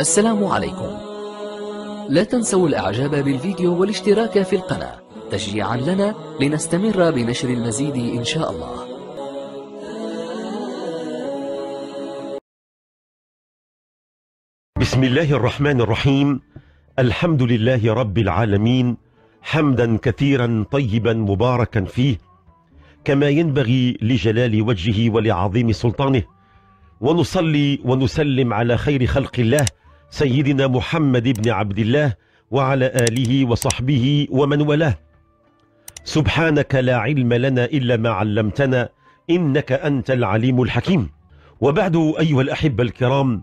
السلام عليكم. لا تنسوا الإعجاب بالفيديو والاشتراك في القناة تشجيعا لنا لنستمر بنشر المزيد إن شاء الله. بسم الله الرحمن الرحيم. الحمد لله رب العالمين. حمدا كثيرا طيبا مباركا فيه. كما ينبغي لجلال وجهه ولعظيم سلطانه. ونصلي ونسلم على خير خلق الله سيدنا محمد بن عبد الله وعلى آله وصحبه ومن والاه. سبحانك لا علم لنا إلا ما علمتنا إنك أنت العليم الحكيم. وبعد أيها الأحبة الكرام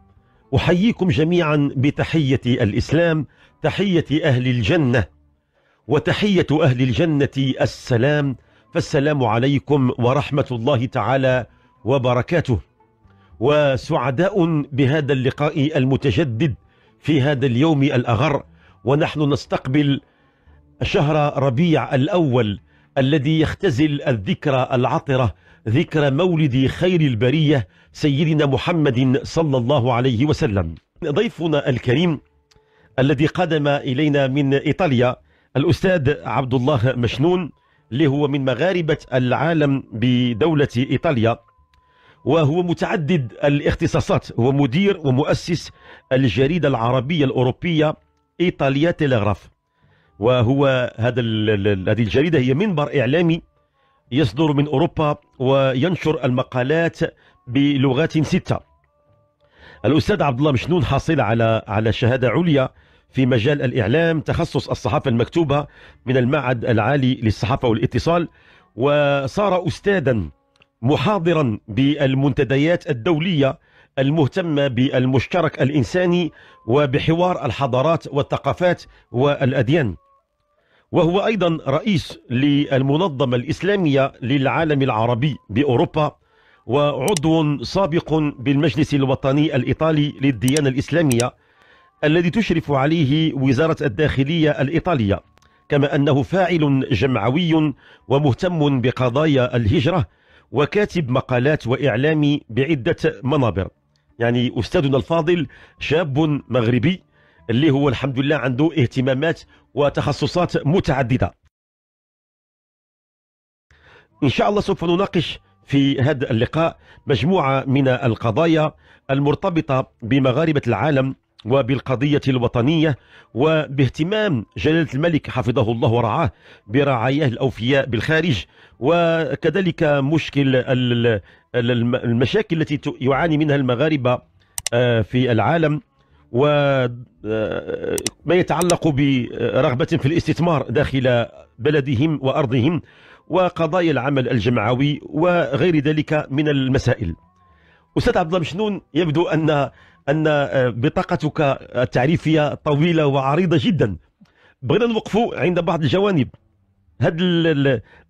أحييكم جميعا بتحية الإسلام تحية أهل الجنة. وتحية أهل الجنة السلام فالسلام عليكم ورحمة الله تعالى وبركاته. وسعداء بهذا اللقاء المتجدد في هذا اليوم الأغر ونحن نستقبل شهر ربيع الأول الذي يختزل الذكرى العطرة ذكرى مولد خير البرية سيدنا محمد صلى الله عليه وسلم. ضيفنا الكريم الذي قدم إلينا من إيطاليا الأستاذ عبد الله مشنون اللي هو من مغاربة العالم بدولة إيطاليا. وهو متعدد الاختصاصات هو مدير ومؤسس الجريدة العربية الأوروبية إيطاليا تيلغراف وهو هذا هذه الجريدة هي منبر إعلامي يصدر من أوروبا وينشر المقالات بلغات ستة. الأستاذ عبد الله مشنون حاصل على على شهادة عليا في مجال الإعلام تخصص الصحافة المكتوبة من المعهد العالي للصحافة والاتصال وصار أستاذا محاضرا بالمنتديات الدولية المهتمة بالمشترك الإنساني وبحوار الحضارات والثقافات والأديان. وهو أيضا رئيس للمنظمة الإسلامية للعالم العربي بأوروبا وعضو سابق بالمجلس الوطني الإيطالي للديانة الإسلامية الذي تشرف عليه وزارة الداخلية الإيطالية كما أنه فاعل جمعوي ومهتم بقضايا الهجرة وكاتب مقالات وإعلامي بعدة منابر. يعني أستاذنا الفاضل شاب مغربي اللي هو الحمد لله عنده اهتمامات وتخصصات متعددة. إن شاء الله سوف نناقش في هذا اللقاء مجموعة من القضايا المرتبطة بمغاربة العالم وبالقضية الوطنية وباهتمام جلالة الملك حفظه الله ورعاه برعاياه الأوفياء بالخارج. وكذلك مشكل المشاكل التي يعاني منها المغاربة آه، في العالم. وما آه، يتعلق برغبة في الاستثمار داخل بلدهم وأرضهم وقضايا العمل الجمعوي وغير ذلك من المسائل. أستاذ عبد الله مشنون يبدو أن أن بطاقتك التعريفية طويلة وعريضة جدا؟ بغينا نوقفوا عند بعض الجوانب. هذا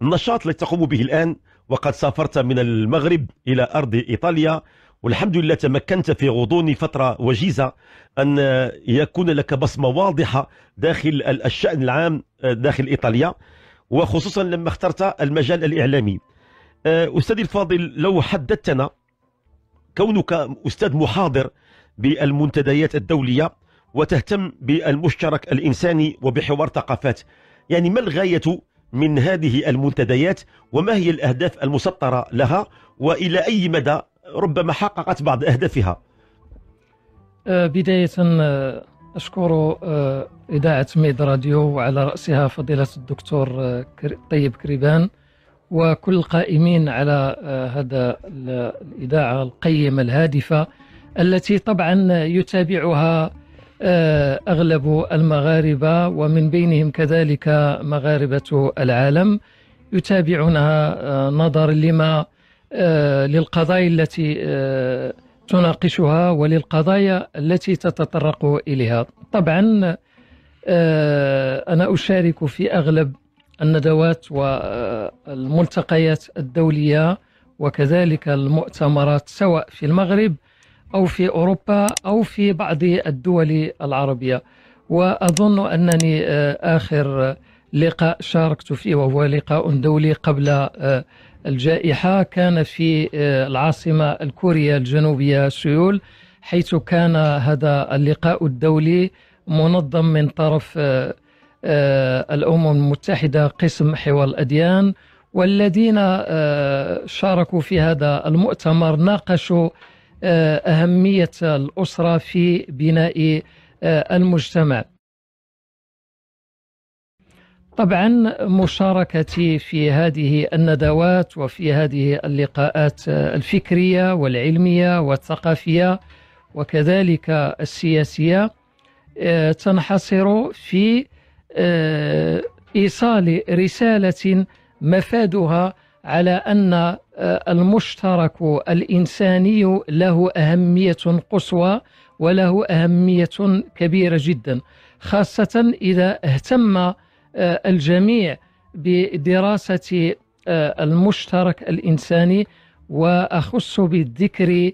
النشاط الذي تقوم به الآن وقد سافرت من المغرب إلى أرض إيطاليا والحمد لله تمكنت في غضون فترة وجيزة أن يكون لك بصمة واضحة داخل الشأن العام داخل إيطاليا وخصوصا لما اخترت المجال الإعلامي. أستاذي الفاضل لو حدثتنا كونك أستاذ محاضر بالمنتديات الدولية وتهتم بالمشترك الإنساني وبحوار ثقافات. يعني ما الغاية من هذه المنتديات وما هي الأهداف المسطرة لها وإلى أي مدى ربما حققت بعض أهدافها؟ أه، بداية أه، أشكر أه، إذاعة ميد راديو وعلى رأسها فضيلة الدكتور طيب كريبان. وكل القائمين على هذا الإذاعة القيمة الهادفة التي طبعا يتابعها آه، أغلب المغاربة ومن بينهم كذلك مغاربة العالم يتابعونها آه، نظرا لما آه، للقضايا التي تناقشها وللقضايا التي تتطرق إليها. طبعا أنا أشارك في أغلب الندوات والملتقيات الدولية وكذلك المؤتمرات سواء في المغرب أو في أوروبا أو في بعض الدول العربية. وأظن أنني آه، آخر لقاء شاركت فيه وهو لقاء دولي قبل آه، الجائحة كان في آه، العاصمة الكورية الجنوبية سيول حيث كان هذا اللقاء الدولي منظم من طرف آه، آه، الأمم المتحدة قسم حوار الأديان والذين آه، شاركوا في هذا المؤتمر ناقشوا أهمية الأسرة في بناء المجتمع. طبعا مشاركتي في هذه الندوات وفي هذه اللقاءات الفكرية والعلمية والثقافية وكذلك السياسية آه، تنحصر في آه، إيصال رسالة مفادها على أن آه، المشترك الإنساني له أهمية قصوى وله أهمية كبيرة جدا خاصة إذا اهتم آه، الجميع بدراسة المشترك الإنساني وأخص بالذكر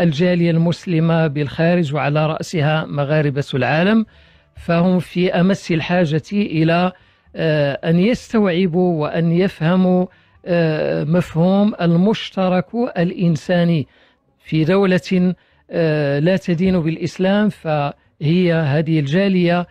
الجالية المسلمة بالخارج وعلى رأسها مغاربة العالم. فهم في أمس الحاجة إلى أن يستوعبوا وأن يفهموا مفهوم المشترك الإنساني. في دولة لا تدين بالإسلام فهي هذه الجالية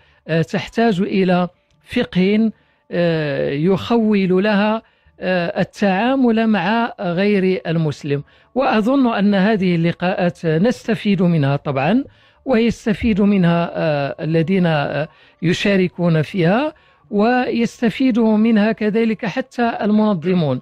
تحتاج إلى فقه آه، يخول لها آه، التعامل مع غير المسلم. وأظن أن هذه اللقاءات نستفيد منها طبعا. ويستفيد منها آه، الذين يشاركون فيها ويستفيد منها كذلك حتى المنظمون.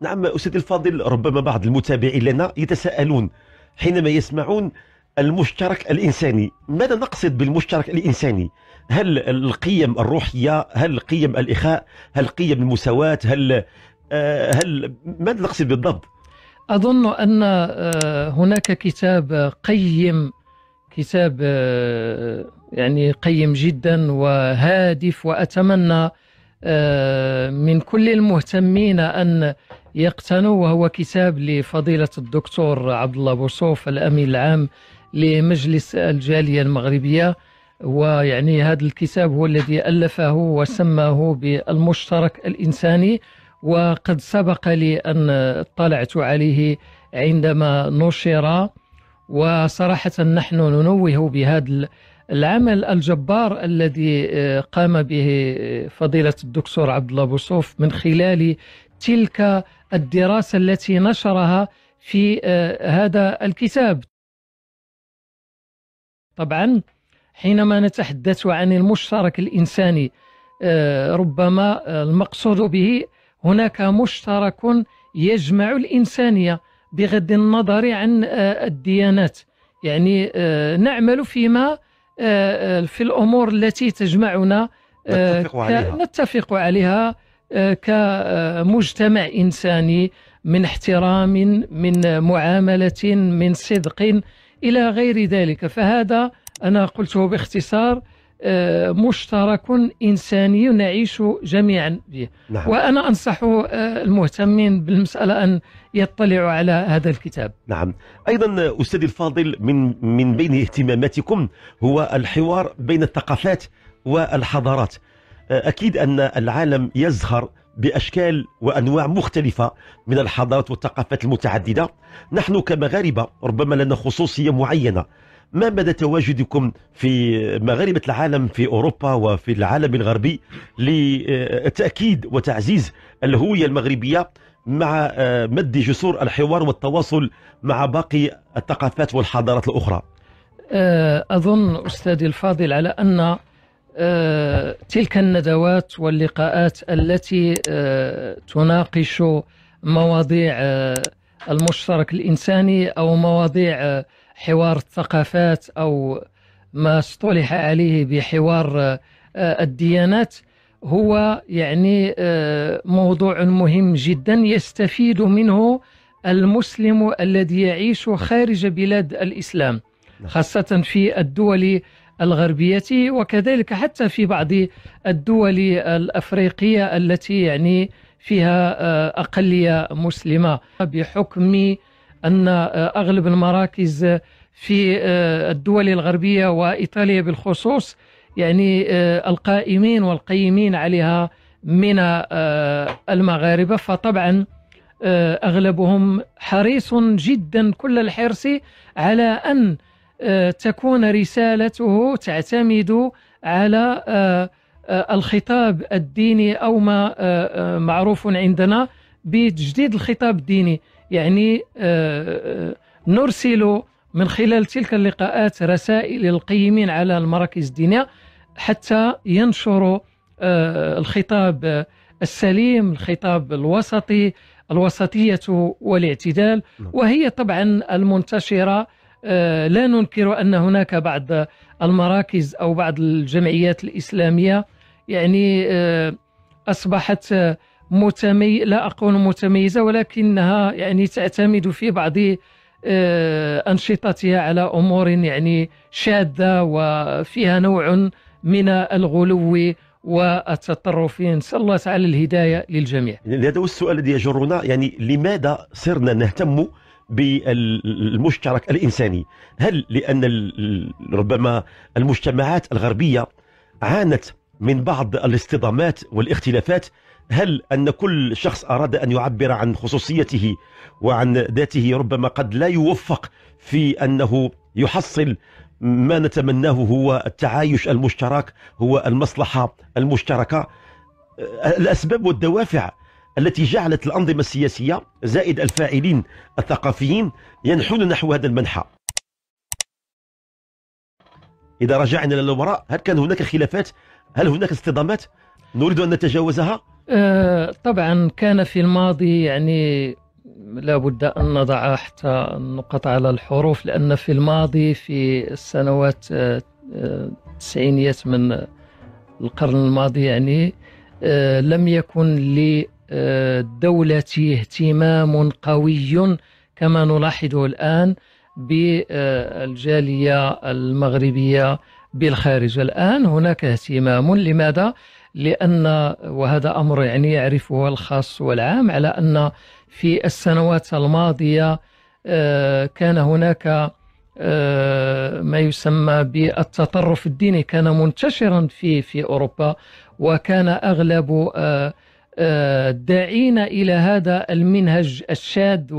نعم أستاذ الفاضل ربما بعض المتابعين لنا يتساءلون حينما يسمعون المشترك الإنساني. ماذا نقصد بالمشترك الإنساني؟ هل القيم الروحية؟ هل قيم الإخاء؟ هل قيم المساواة؟ هل آه، هل ماذا نقصد بالضبط؟ أظن أن آه، هناك كتاب قيم كتاب آه، يعني قيم جدا وهادف وأتمنى من كل المهتمين أن يقتنوا وهو كتاب لفضيلة الدكتور عبد الله بوصوف الأمين العام لمجلس الجالية المغربية. ويعني هذا الكتاب هو الذي ألفه وسماه بالمشترك الإنساني. وقد سبق لي أن اطلعت عليه عندما نشر وصراحة نحن ننوه بهذا العمل الجبار الذي قام به فضيلة الدكتور عبد الله بوصوف من خلال تلك الدراسة التي نشرها في هذا الكتاب. طبعا حينما نتحدث عن المشترك الإنساني آه، ربما المقصود به هناك مشترك يجمع الإنسانية. بغض النظر عن آه، الديانات. يعني آه، نعمل فيما في الأمور التي تجمعنا نتفق عليها, نتفق عليها كمجتمع إنساني من احترام من معاملة من صدق إلى غير ذلك. فهذا أنا قلته باختصار. آه، مشترك إنساني نعيش جميعا به نعم. وأنا أنصح آه، المهتمين بالمسألة أن يطلعوا على هذا الكتاب. نعم. أيضا أستاذ الفاضل من, من بين اهتماماتكم هو الحوار بين الثقافات والحضارات. آه، أكيد أن العالم يزخر بأشكال وأنواع مختلفة من الحضارات والثقافات المتعددة. نحن كمغاربة ربما لنا خصوصية معينة. ما مدى تواجدكم في مغاربة العالم في أوروبا وفي العالم الغربي لتأكيد وتعزيز الهوية المغربية مع مد جسور الحوار والتواصل مع باقي الثقافات والحضارات الأخرى؟ أظن أستاذي الفاضل على أن آه، تلك الندوات واللقاءات التي آه، تناقش مواضيع آه، المشترك الإنساني أو مواضيع حوار الثقافات أو ما اصطلح عليه بحوار الديانات هو يعني موضوع مهم جدا يستفيد منه المسلم الذي يعيش خارج بلاد الإسلام نعم. خاصة في الدول الغربية وكذلك حتى في بعض الدول الأفريقية التي يعني فيها آه، أقلية مسلمة بحكم أن آه، أغلب المراكز في آه، الدول الغربية وإيطاليا بالخصوص يعني القائمين والقيمين عليها من المغاربة. فطبعا آه، أغلبهم حريص جدا كل الحرص على أن آه، تكون رسالته تعتمد على آه، الخطاب الديني أو ما معروف عندنا بتجديد الخطاب الديني. يعني نرسل من خلال تلك اللقاءات رسائل للقيمين على المراكز الدينية حتى ينشروا الخطاب السليم الخطاب الوسطي الوسطية والاعتدال نعم. وهي طبعا المنتشرة آه، لا ننكر أن هناك بعض المراكز أو بعض الجمعيات الإسلامية يعني آه، أصبحت متمي لا أقول متميزة ولكنها يعني تعتمد في بعض آه، أنشطتها على أمور يعني شاذة وفيها نوع من الغلو والتطرف نسأل الله تعالى الهداية للجميع. هذا هو السؤال الذي يجرنا يعني لماذا صرنا نهتم بالمشترك الإنساني؟ هل لأن ربما المجتمعات الغربية عانت من بعض الاصطدامات والاختلافات هل أن كل شخص أراد أن يعبر عن خصوصيته وعن ذاته ربما قد لا يوفق في أنه يحصل ما نتمناه هو التعايش المشترك هو المصلحة المشتركة. الأسباب والدوافع التي جعلت الأنظمة السياسية زائد الفاعلين الثقافيين ينحون نحو هذا المنحى. إذا رجعنا للوراء هل كان هناك خلافات؟ هل هناك اصطدامات؟ نريد أن نتجاوزها؟ طبعا كان في الماضي يعني لابد أن نضع حتى النقط على الحروف لأن في الماضي في السنوات آه، آه، التسعينيات من القرن الماضي يعني آه، لم يكن للدولة اهتمام قوي كما نلاحظه الآن بالجالية المغربية بالخارج الآن هناك اهتمام لماذا؟ لأن وهذا أمر يعني يعرفه الخاص والعام على أن في السنوات الماضية آه، كان هناك آه، ما يسمى بالتطرف الديني كان منتشرا في في أوروبا وكان أغلب الداعين آه، إلى هذا المنهج الشاذ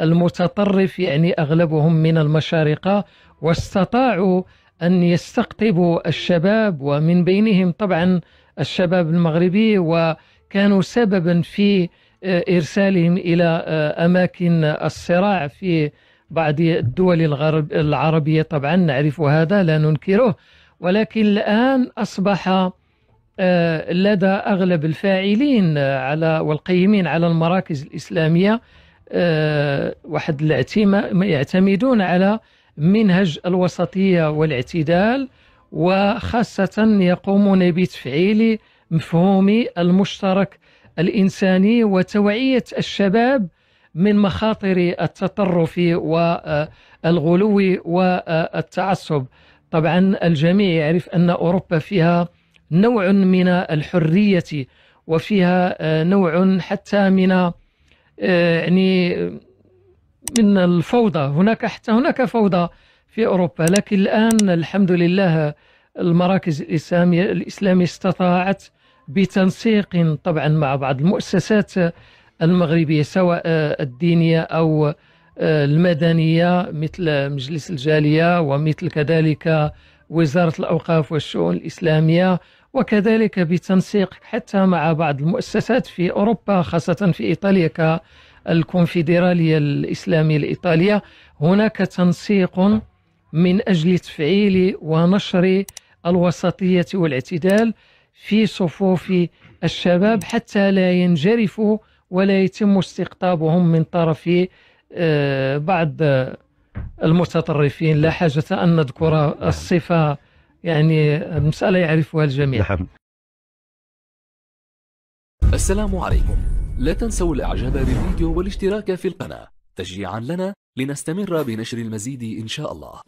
والمتطرف يعني أغلبهم من المشارقة واستطاعوا أن يستقطبوا الشباب ومن بينهم طبعا الشباب المغربي وكانوا سببا في إرسالهم إلى آه، أماكن الصراع في بعض الدول الغرب العربية. طبعا نعرف هذا لا ننكره. ولكن الآن أصبح آه، لدى أغلب الفاعلين على والقيمين على المراكز الإسلامية آه، واحد يعتمدون على منهج الوسطية والاعتدال. وخاصة يقومون بتفعيل مفهوم المشترك الإنساني وتوعية الشباب من مخاطر التطرف والغلو والتعصب. طبعا الجميع يعرف أن أوروبا فيها نوع من الحرية وفيها نوع حتى من يعني من الفوضى. هناك حتى هناك فوضى في أوروبا لكن الآن الحمد لله المراكز الإسلامية الإسلامية استطاعت بتنسيق طبعا مع بعض المؤسسات المغربية سواء الدينية أو المدنية مثل مجلس الجالية ومثل كذلك وزارة الأوقاف والشؤون الإسلامية وكذلك بتنسيق حتى مع بعض المؤسسات في أوروبا خاصة في إيطاليا كالكونفدرالية الإسلامية الإيطالية هناك تنسيق من أجل تفعيل ونشر الوسطية والاعتدال في صفوف الشباب حتى لا ينجرفوا ولا يتم استقطابهم من طرف آه، بعض المتطرفين. لا حاجة أن نذكر الصفة يعني المسألة يعرفها الجميع. نعم. السلام عليكم. لا تنسوا الإعجاب بالفيديو والاشتراك في القناة. تشجيعا لنا لنستمر بنشر المزيد إن شاء الله.